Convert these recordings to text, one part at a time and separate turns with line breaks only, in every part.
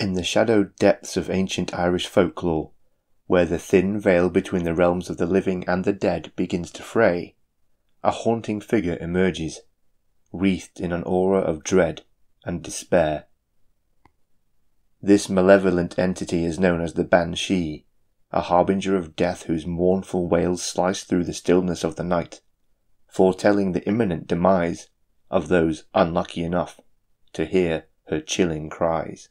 In the shadowed depths of ancient Irish folklore, where the thin veil between the realms of the living and the dead begins to fray, a haunting figure emerges, wreathed in an aura of dread and despair. This malevolent entity is known as the Banshee, a harbinger of death whose mournful wails slice through the stillness of the night, foretelling the imminent demise of those unlucky enough to hear her chilling cries.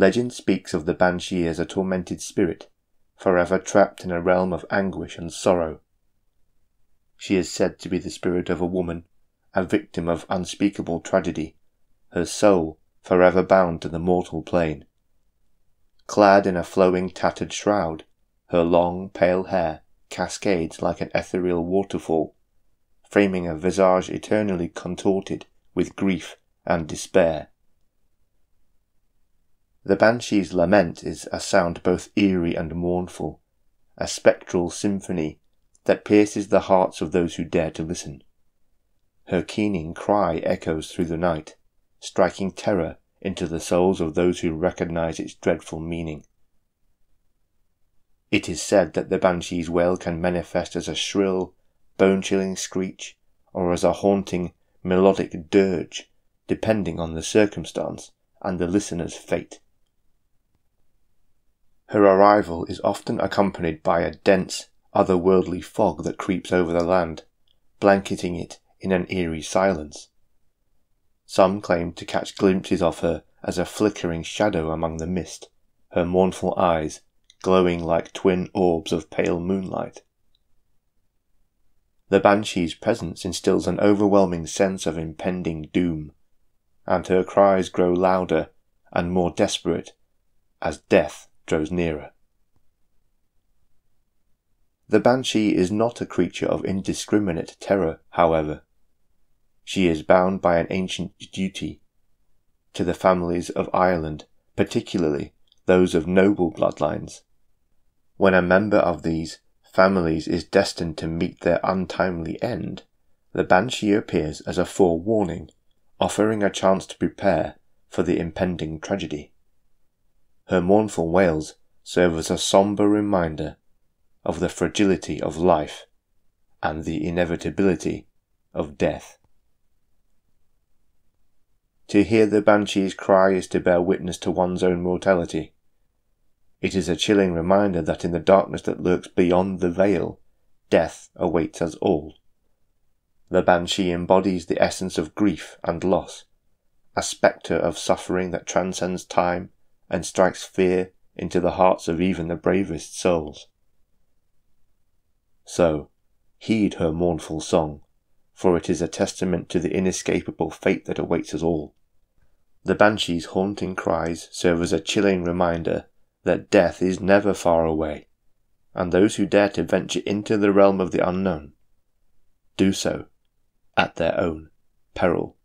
Legend speaks of the Banshee as a tormented spirit, forever trapped in a realm of anguish and sorrow. She is said to be the spirit of a woman, a victim of unspeakable tragedy, her soul forever bound to the mortal plane. Clad in a flowing tattered shroud, her long pale hair cascades like an ethereal waterfall, framing a visage eternally contorted with grief and despair. The banshee's lament is a sound both eerie and mournful, a spectral symphony that pierces the hearts of those who dare to listen. Her keening cry echoes through the night, striking terror into the souls of those who recognize its dreadful meaning. It is said that the banshee's wail can manifest as a shrill, bone chilling screech or as a haunting, melodic dirge, depending on the circumstance and the listener's fate. Her arrival is often accompanied by a dense, otherworldly fog that creeps over the land, blanketing it in an eerie silence. Some claim to catch glimpses of her as a flickering shadow among the mist, her mournful eyes glowing like twin orbs of pale moonlight. The banshee's presence instills an overwhelming sense of impending doom, and her cries grow louder and more desperate as death draws nearer. The banshee is not a creature of indiscriminate terror, however. She is bound by an ancient duty to the families of Ireland, particularly those of noble bloodlines. When a member of these families is destined to meet their untimely end, the banshee appears as a forewarning, offering a chance to prepare for the impending tragedy. Her mournful wails serve as a somber reminder of the fragility of life and the inevitability of death. To hear the banshee's cry is to bear witness to one's own mortality. It is a chilling reminder that in the darkness that lurks beyond the veil, death awaits us all. The banshee embodies the essence of grief and loss, a spectre of suffering that transcends time and strikes fear into the hearts of even the bravest souls. So, heed her mournful song, for it is a testament to the inescapable fate that awaits us all. The banshee's haunting cries serve as a chilling reminder that death is never far away, and those who dare to venture into the realm of the unknown do so at their own peril.